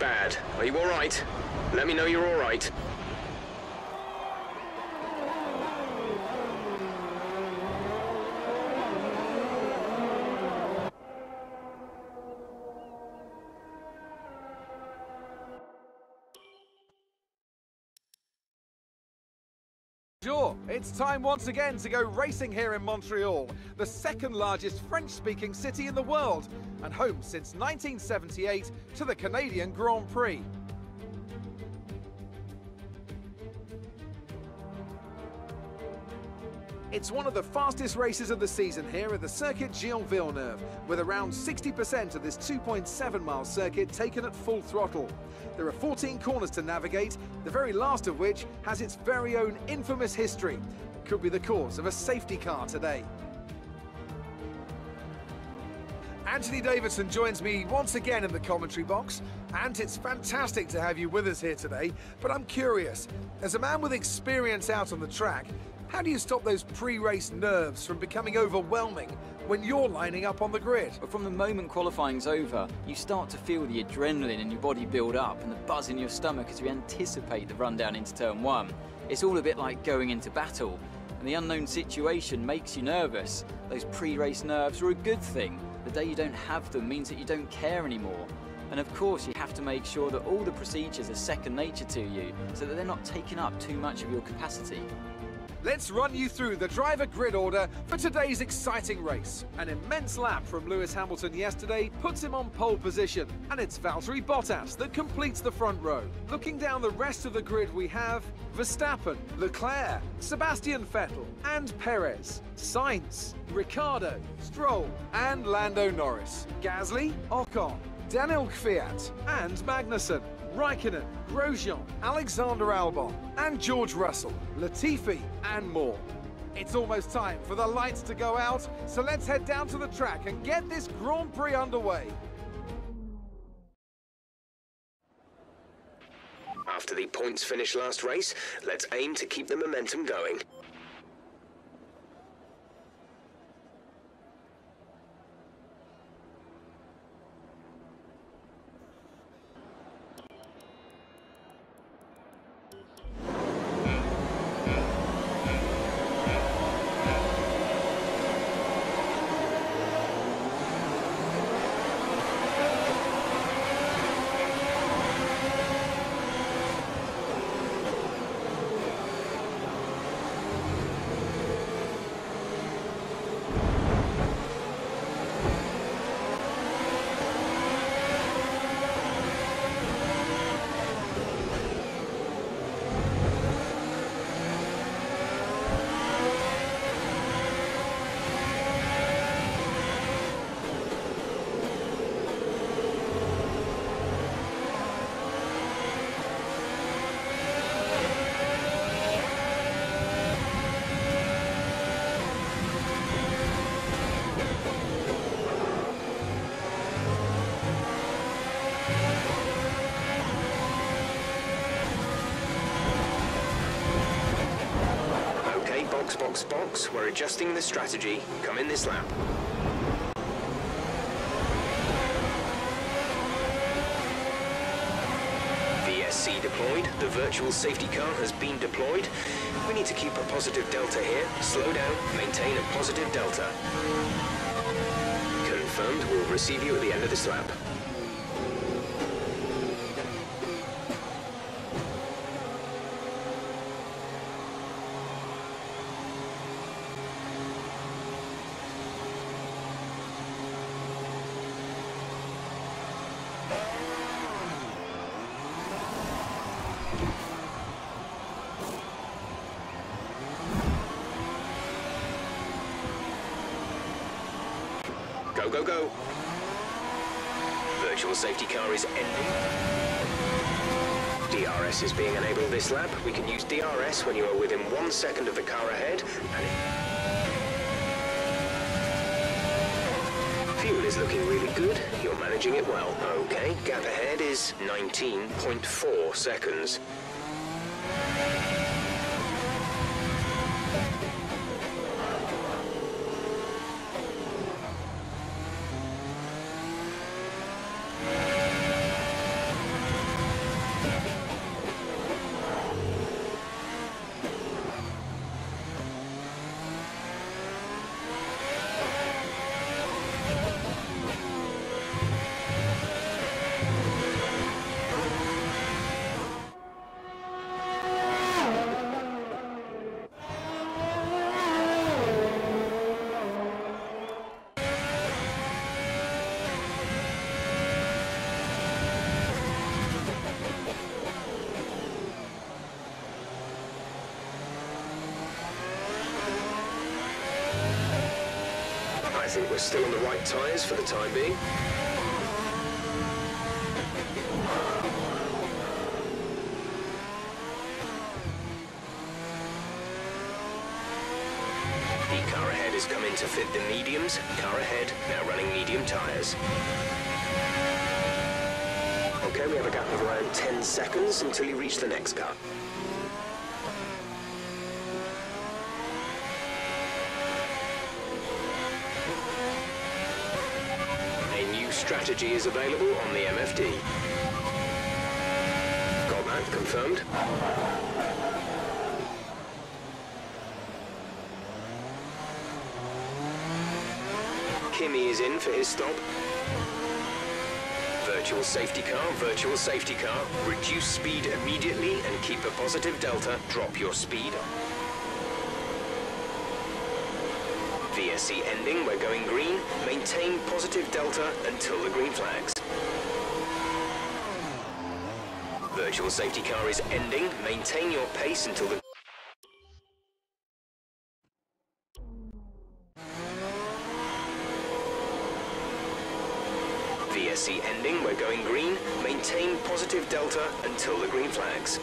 bad. Are you all right? Let me know you're all it's time once again to go racing here in Montreal, the second largest French-speaking city in the world, and home since 1978 to the Canadian Grand Prix. It's one of the fastest races of the season here at the Circuit Gilles Villeneuve, with around 60% of this 2.7 mile circuit taken at full throttle. There are 14 corners to navigate, the very last of which has its very own infamous history. Could be the cause of a safety car today. Anthony Davidson joins me once again in the commentary box, and it's fantastic to have you with us here today. But I'm curious, as a man with experience out on the track, how do you stop those pre-race nerves from becoming overwhelming when you're lining up on the grid? But from the moment qualifying's over, you start to feel the adrenaline in your body build up and the buzz in your stomach as you anticipate the rundown into turn one. It's all a bit like going into battle, and the unknown situation makes you nervous. Those pre-race nerves are a good thing. The day you don't have them means that you don't care anymore. And of course, you have to make sure that all the procedures are second nature to you, so that they're not taking up too much of your capacity. Let's run you through the driver grid order for today's exciting race. An immense lap from Lewis Hamilton yesterday puts him on pole position, and it's Valtteri Bottas that completes the front row. Looking down the rest of the grid, we have Verstappen, Leclerc, Sebastian Vettel, and Perez, Sainz, Ricciardo, Stroll, and Lando Norris, Gasly, Ocon, Daniil Kvyat, and Magnussen. Raikkonen, Grosjean, Alexander Albon, and George Russell, Latifi, and more. It's almost time for the lights to go out, so let's head down to the track and get this Grand Prix underway. After the points finish last race, let's aim to keep the momentum going. Okay, box, box. We're adjusting the strategy. Come in this lap. VSC deployed. The virtual safety car has been deployed. We need to keep a positive delta here. Slow down, maintain a positive delta. Confirmed, we'll receive you at the end of this lap. Go, go, go. Virtual safety car is ending. DRS is being enabled this lap. We can use DRS when you are within one second of the car ahead. Fuel is looking really good. You're managing it well. Okay, gap ahead is 19.4 seconds. Think we're still on the right tyres for the time being. The car ahead has come in to fit the mediums. Car ahead, now running medium tyres. Okay, we have a gap of around 10 seconds until you reach the next car. A new strategy is available on the MFD. Got that confirmed? Kimi is in for his stop. Virtual safety car, virtual safety car. Reduce speed immediately and keep a positive delta. Drop your speed. VSC ending, we're going green. Maintain positive delta until the green flags. Virtual safety car is ending. Maintain your pace until the VSC ending, we're going green. Maintain positive delta until the green flags.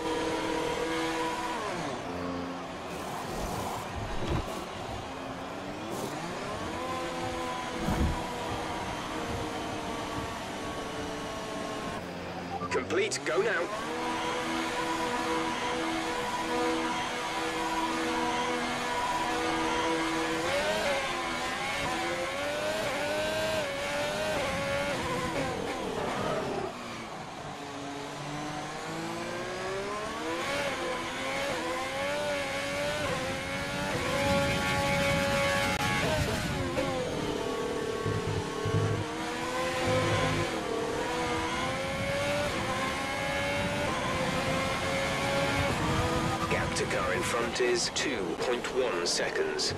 Complete, go now. To in front is 2.1 seconds.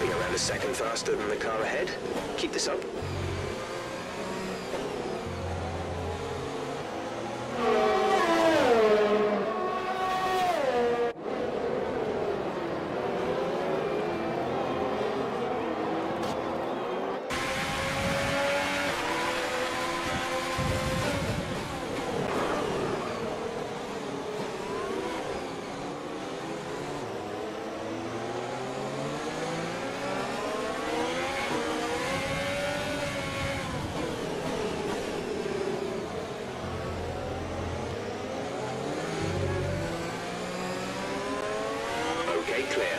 You're around a second faster than the car ahead. Keep this up. Okay, clear.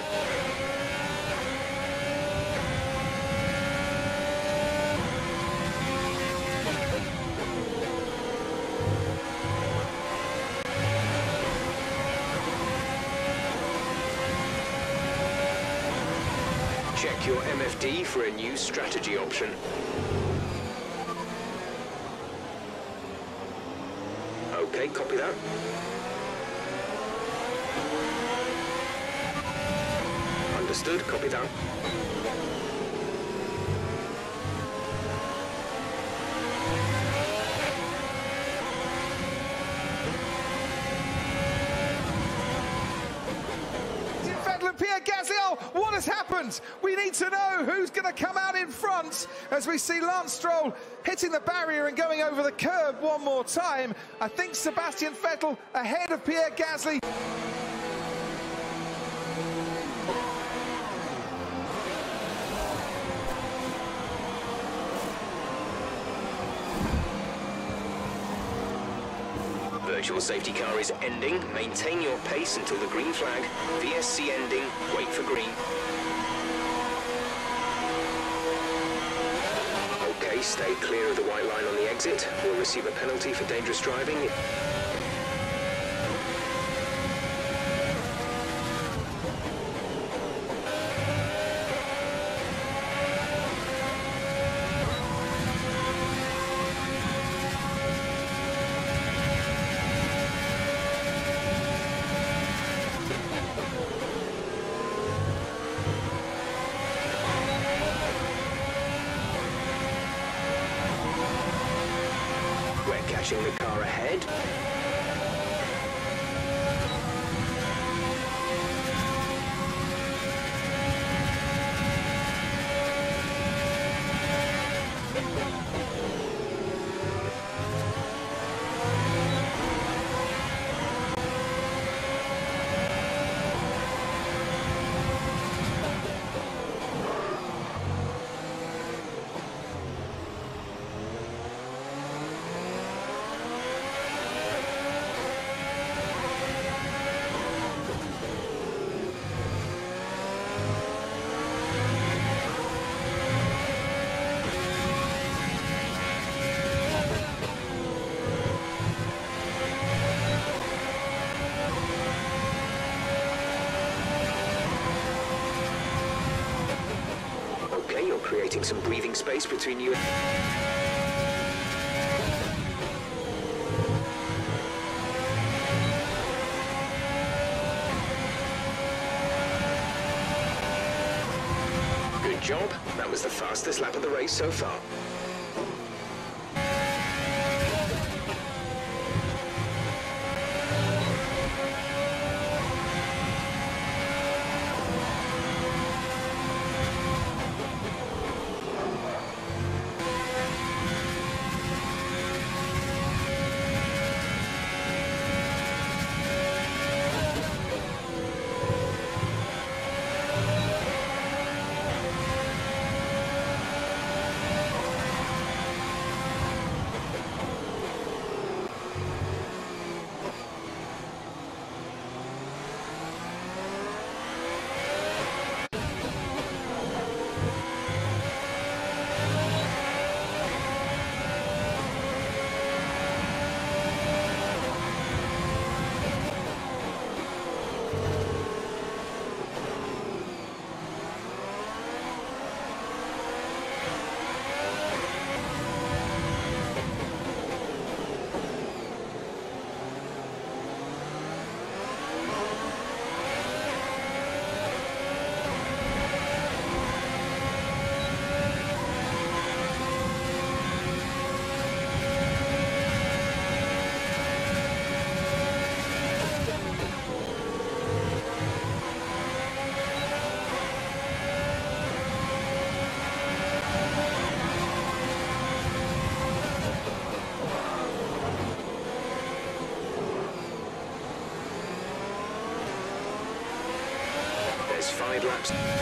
Check your MFD for a new strategy option. Okay, copy that. Understood, copy that. What has happened? We need to know who's going to come out in front as we see Lance Stroll hitting the barrier and going over the curb one more time. I think Sebastian Vettel ahead of Pierre Gasly. Virtual safety car is ending. Maintain your pace until the green flag. VSC ending. Wait for green. Okay, stay clear of the white line on the exit. We'll receive a penalty for dangerous driving. We're the car ahead. Okay, you're creating some breathing space between you and... Good job. That was the fastest lap of the race so far. Laps.